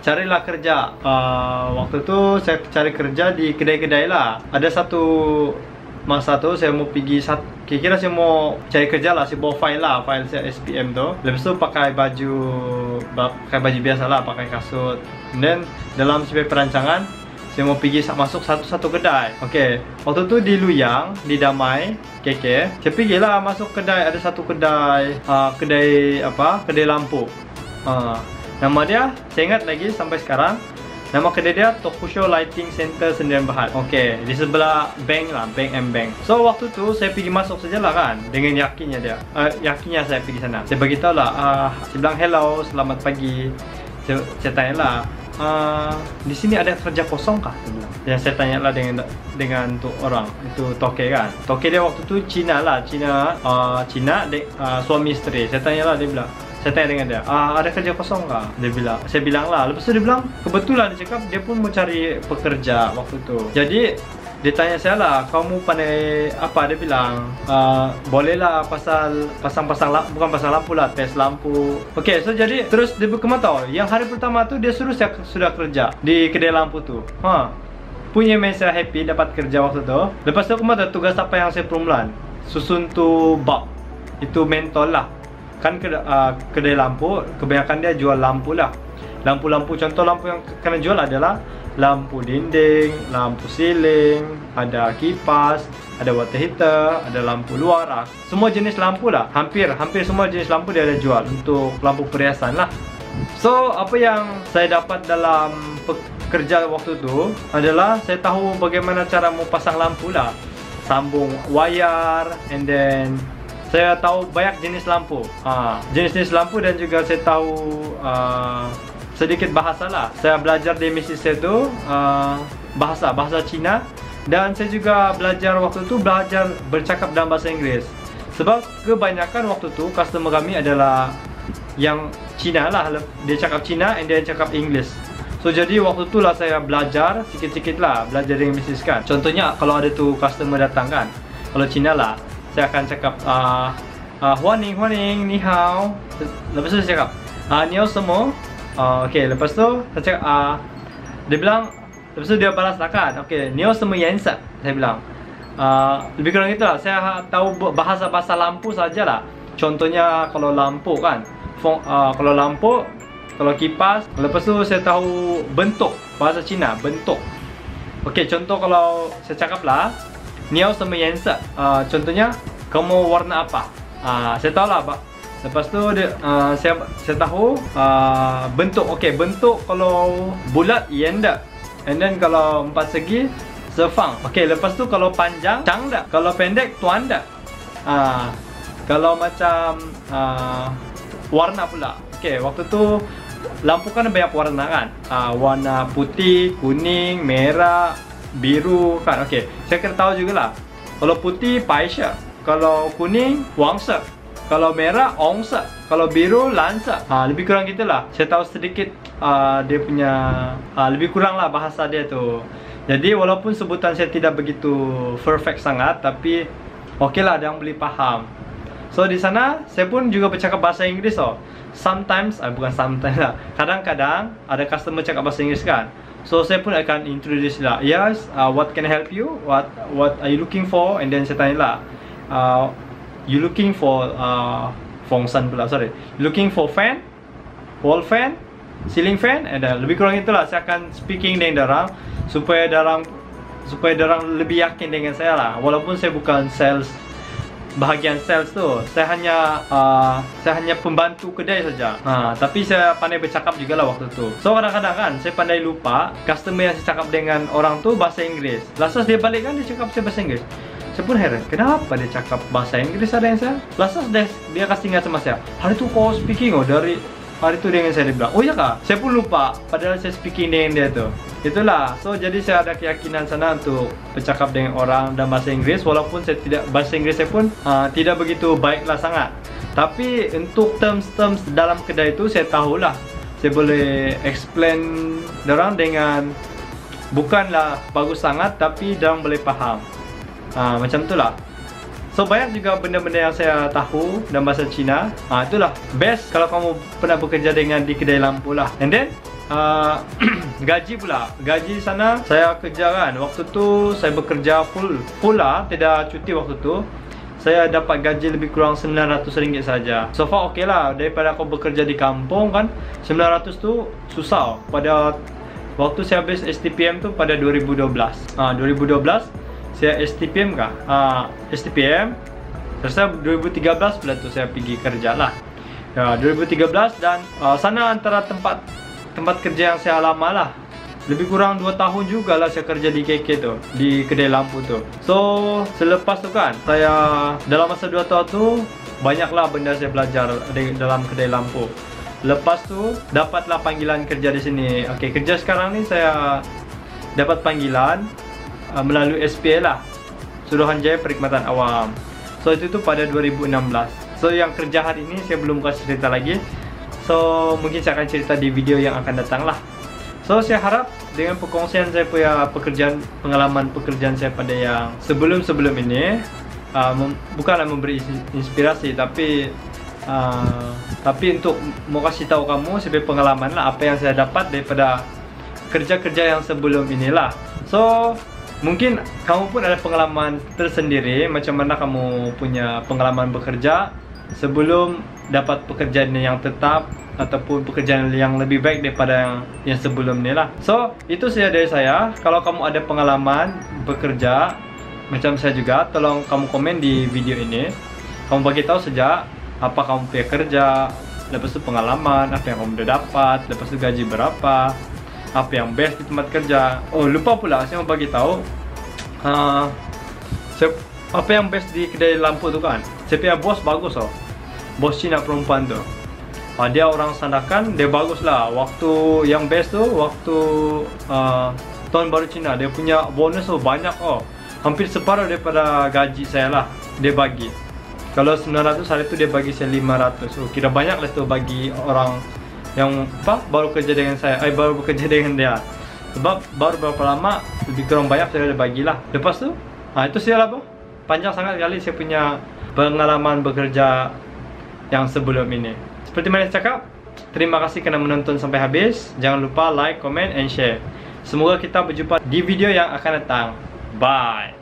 carilah kerja. Uh, waktu tu saya cari kerja di kedai-kedai lah. Ada satu masa tu saya mau pergi sat kira-kira saya mau cari kerja lah, saya bawa file lah, file saya SPM tu. Lepas tu pakai baju pakai baju biasa lah, pakai kasut. Dan dalam sebagai perancangan saya mau pergi masuk satu-satu kedai. Okey, waktu tu di Luyang, di Damai, KK. Saya pergi lah masuk kedai, ada satu kedai, uh, kedai apa? Kedai lampu. Uh, nama dia, saya ingat lagi sampai sekarang. Nama kedai dia Tokusho Lighting Center Sendirian Berhad. Okey, di sebelah bank lah, bank M Bank. So waktu tu saya pergi masuk sajalah kan dengan yakinnya dia. Uh, yakinnya saya pergi sana. Saya bagi tahu lah, uh, saya bilang hello, selamat pagi. Saya, saya tanya lah, uh, di sini ada kerja kosong kah? Yang saya tanya lah dengan dengan tu orang itu toke kan. Toke dia waktu tu Cina lah, Cina, uh, Cina de, uh, suami isteri. Saya tanya lah dia bilang. Saya tanya dengan dia, ah, ada kerja kosong kah? Dia bilang, saya bilang lah. Lepas tu dia bilang, kebetulan dia cakap dia pun mau cari pekerja waktu tu. Jadi dia tanya saya lah, kamu pandai apa? Dia bilang, uh, bolehlah pasal pasang-pasang lampu, bukan pasang lampu lah, tes lampu. Okay, so jadi terus dia berkembang tau. Yang hari pertama tu dia suruh saya sudah kerja di kedai lampu tu. Ha. Punya main saya happy dapat kerja waktu tu. Lepas tu kemana tugas apa yang saya permulaan? Susun tu bab. Itu mentol lah. Kan kedai, uh, kedai lampu, kebanyakan dia jual lampu lah. Lampu-lampu, contoh lampu yang kena jual adalah lampu dinding, lampu siling, ada kipas, ada water heater, ada lampu luar lah. Semua jenis lampu lah. Hampir, hampir semua jenis lampu dia ada jual untuk lampu perhiasan lah. So, apa yang saya dapat dalam kerja waktu tu adalah saya tahu bagaimana cara mau pasang lampu lah. Sambung wayar and then saya tahu banyak jenis lampu. Ha, jenis-jenis lampu dan juga saya tahu uh, sedikit bahasa lah. Saya belajar di saya tu uh, bahasa bahasa Cina dan saya juga belajar waktu tu belajar bercakap dalam bahasa Inggeris. Sebab kebanyakan waktu tu customer kami adalah yang Cina lah. Dia cakap Cina and dia cakap Inggeris. So jadi waktu tu lah saya belajar sikit-sikit lah belajar dengan bisnes kan. Contohnya kalau ada tu customer datang kan. Kalau Cina lah saya akan cakap uh, uh, Huaning, Huaning, ni hao. Lepas tu saya cakap uh, Ni semua. Uh, okay, lepas tu saya cakap uh, Dia bilang Lepas tu dia balas kan Okay, ni semua yensa Saya bilang. Uh, Lebih kurang itu lah. Saya tahu bahasa-bahasa lampu sajalah. Contohnya kalau lampu kan Fong, uh, Kalau lampu Kalau kipas. Lepas tu saya tahu bentuk Bahasa Cina, bentuk. Okay, contoh kalau saya cakap lah Ni semua yensa uh, Contohnya Kamu warna apa uh, Saya tahu lah Lepas tu dia uh, saya saya tahu uh, bentuk okey bentuk kalau bulat yenda and then kalau empat segi sefang. Okey lepas tu kalau panjang chang dak. Kalau pendek tuan. Uh, kalau macam uh, warna pula. Okey waktu tu lampu kan banyak warna kan. Uh, warna putih, kuning, merah, biru kan. Okey saya kena tahu jugalah. Kalau putih paisha, kalau kuning wangsa. Kalau merah, ongsa. Kalau biru, lansa. Ha, lebih kurang gitulah. Saya tahu sedikit uh, dia punya... Uh, lebih kurang lah bahasa dia tu. Jadi walaupun sebutan saya tidak begitu perfect sangat. Tapi okey lah, ada yang boleh faham. So di sana, saya pun juga bercakap bahasa Inggeris oh. Sometimes, uh, bukan sometimes lah. Kadang-kadang ada customer cakap bahasa Inggeris kan. So saya pun akan introduce lah. Yes, uh, what can help you? What what are you looking for? And then saya tanya lah. Uh, you looking for uh, fongsan pula sorry you looking for fan wall fan ceiling fan and uh, lebih kurang itulah saya akan speaking dengan orang supaya orang supaya orang lebih yakin dengan saya lah walaupun saya bukan sales bahagian sales tu saya hanya uh, saya hanya pembantu kedai saja ha, tapi saya pandai bercakap juga lah waktu tu so kadang-kadang kan saya pandai lupa customer yang saya cakap dengan orang tu bahasa Inggeris lasas dia balik kan dia cakap saya bahasa Inggeris saya pun heran, kenapa dia cakap bahasa Inggeris ada yang saya? Dia, dia kasih ingat sama saya. Hari tu kau speaking oh dari hari tu dengan saya dia bilang, oh iya kak, saya pun lupa padahal saya speaking dengan dia tu. Itulah, so jadi saya ada keyakinan sana untuk bercakap dengan orang dalam bahasa Inggeris walaupun saya tidak bahasa Inggeris saya pun uh, tidak begitu baiklah sangat. Tapi untuk terms-terms dalam kedai itu saya tahulah. Saya boleh explain orang dengan bukanlah bagus sangat tapi orang boleh faham. Ha, macam tu lah So banyak juga benda-benda yang saya tahu dalam bahasa Cina ha, Itulah best kalau kamu pernah bekerja dengan di kedai lampu lah And then uh, gaji pula. Gaji sana saya kerja kan. Waktu tu saya bekerja full pula, tidak cuti waktu tu. Saya dapat gaji lebih kurang RM900 saja. So far okey lah daripada aku bekerja di kampung kan. RM900 tu susah. Pada waktu saya habis STPM tu pada 2012. Ah uh, 2012 saya STPM kah? Ah uh, STPM. Terus 2013 pula tu saya pergi kerja lah. Ya, 2013 dan uh, sana antara tempat tempat kerja yang saya lama lah. Lebih kurang 2 tahun juga lah saya kerja di KK tu, di kedai lampu tu. So, selepas tu kan, saya dalam masa 2 tahun tu banyaklah benda saya belajar di dalam kedai lampu. Lepas tu dapatlah panggilan kerja di sini. Okey, kerja sekarang ni saya dapat panggilan uh, melalui SPA lah. Suruhanjaya Perkhidmatan Awam. So itu tu pada 2016. So yang kerja hari ini saya belum kasih cerita lagi So mungkin saya akan cerita di video yang akan datang lah So saya harap dengan perkongsian saya punya pekerjaan Pengalaman pekerjaan saya pada yang sebelum-sebelum ini uh, mem Bukanlah memberi inspirasi tapi uh, Tapi untuk mau kasih tahu kamu sebagai pengalaman lah Apa yang saya dapat daripada kerja-kerja yang sebelum inilah So Mungkin kamu pun ada pengalaman tersendiri Macam mana kamu punya pengalaman bekerja sebelum dapat pekerjaan yang tetap ataupun pekerjaan yang lebih baik daripada yang, yang sebelum ni lah. So itu saja dari saya. Kalau kamu ada pengalaman bekerja macam saya juga tolong kamu komen di video ini. Kamu bagi tahu saja apa kamu punya kerja lepas itu pengalaman apa yang kamu sudah dapat lepas itu gaji berapa apa yang best di tempat kerja. Oh lupa pula saya mau bagi tahu uh, apa yang best di kedai lampu tu kan? Saya punya bos bagus oh bos Cina perempuan tu. Uh, dia orang sandakan dia bagus lah. Waktu yang best tu waktu uh, tahun baru Cina dia punya bonus tu banyak oh hampir separuh daripada gaji saya lah dia bagi. Kalau 900 hari tu dia bagi saya 500 so kira banyak lah tu bagi orang yang apa baru kerja dengan saya eh baru bekerja dengan dia sebab baru berapa lama lebih kurang banyak saya dah bagilah lepas tu ah itu saya lah bro panjang sangat kali saya punya pengalaman bekerja yang sebelum ini. Seperti mana saya cakap, terima kasih kerana menonton sampai habis. Jangan lupa like, comment and share. Semoga kita berjumpa di video yang akan datang. Bye.